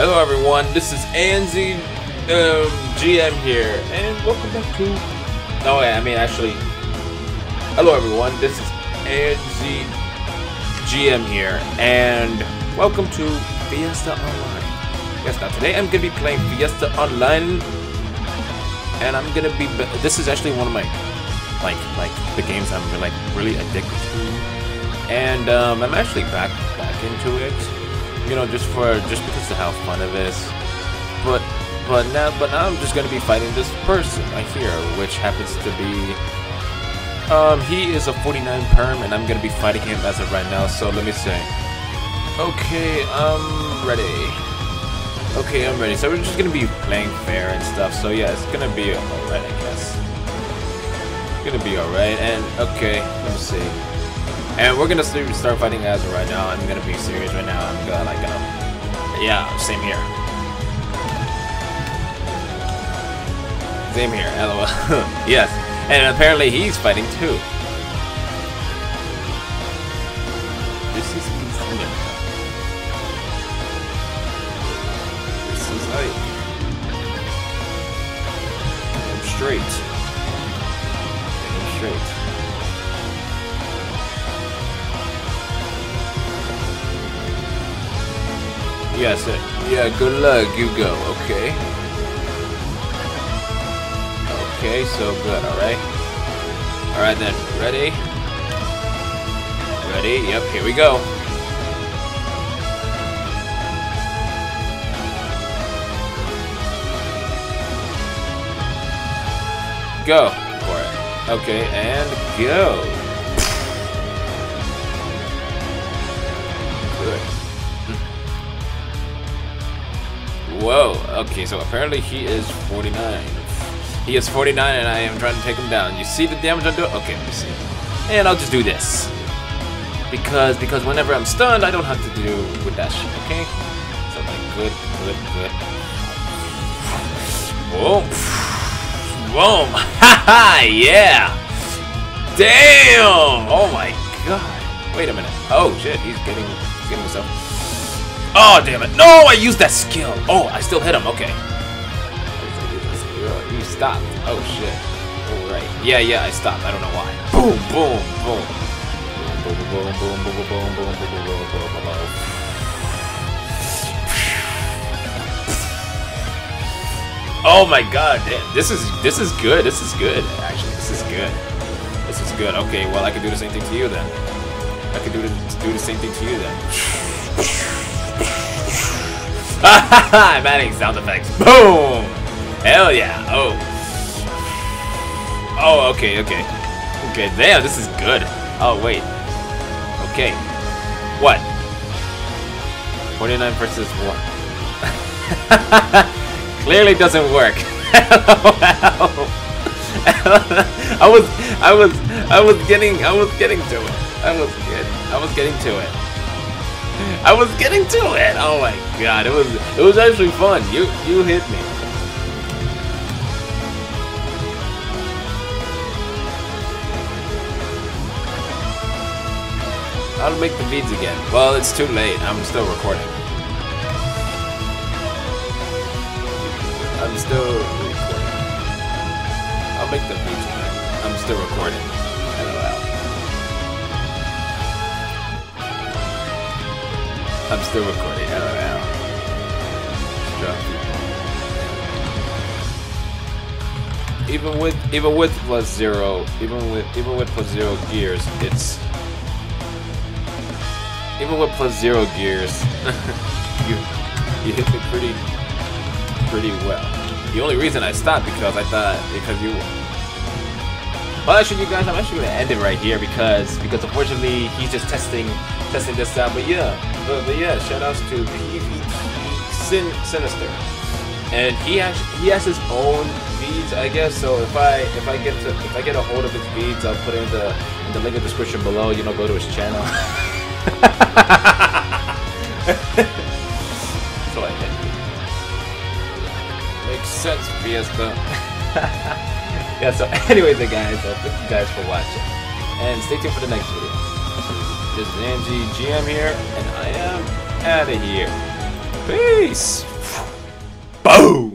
Hello everyone, this is Andzy um, GM here, and welcome back to... No, I mean actually... Hello everyone, this is Andzy GM here, and welcome to Fiesta Online. Yes, now today I'm to be playing Fiesta Online, and I'm to be... This is actually one of my, like, like the games I'm like really addicted to, and um, I'm actually back, back into it you know, just for just because of how fun it is. But but now but now I'm just gonna be fighting this person right here, which happens to be um he is a 49 perm and I'm gonna be fighting him as of right now, so let me see. Okay, I'm ready. Okay, I'm ready. So we're just gonna be playing fair and stuff, so yeah, it's gonna be alright I guess. It's gonna be alright and okay, let me see. And we're gonna start fighting as right now. I'm gonna be serious right now. I'm gonna like, uh, yeah, same here. Same here, lol. yes, and apparently he's fighting too. This is Infinite. This is like... I'm straight. Yes, yeah, good luck, you go, okay? Okay, so good, alright? Alright then, ready? Ready? Yep, here we go. Go for it. Okay, and go. Okay, so apparently he is 49. He is 49 and I am trying to take him down. You see the damage I'm doing? Okay, let me see. And I'll just do this. Because because whenever I'm stunned, I don't have to do with that shit, okay? So like, good, good, good. Boom. Boom. Haha, yeah. Damn. Oh my god. Wait a minute. Oh shit, he's getting, he's getting himself. Oh, damn it. No, I used that skill. Oh, I still hit him. Okay. You stopped. Oh, shit. All right. Yeah, yeah, I stopped. I don't know why. Boom, boom, boom. Boom, boom, boom, boom, boom, boom, boom, boom, boom, boom, boom, boom, boom. Oh my god, this is this is good. This is good. Actually, this is good. This is good. Okay, well I can do the same thing to you then. I can do the do the same thing to you then. I'm adding sound effects. Boom! Hell yeah. Oh. Oh, okay, okay. Okay, damn, this is good. Oh, wait. Okay. What? 49 versus 1. Clearly doesn't work. I was I was I was getting I was getting to it. I was. I was getting to it. I was getting to it. Oh my god, it was it was actually fun. You you hit me. How to make the beads again? Well, it's too late. I'm still recording. I'm still recording. I'll make the beads again. I'm still recording. I'm still recording. I don't. Even with even with plus zero, even with even with plus zero gears, it's even with plus zero gears, you you hit me pretty pretty well. The only reason I stopped because I thought because you well, actually, you guys, I'm actually gonna end it right here because because unfortunately he's just testing testing this out. But yeah, but, but yeah, shout outs to PVT Sin Sinister, and he actually he has his own beads, I guess. So if I if I get to if I get a hold of his beads, I'll put in the in the link in the description below. You know, go to his channel. I Makes sense, Fiesta. yeah, so anyways, guys, uh, thank you guys for watching. And stay tuned for the next video. This is Andzy GM here, and I am out of here. Peace! Boom!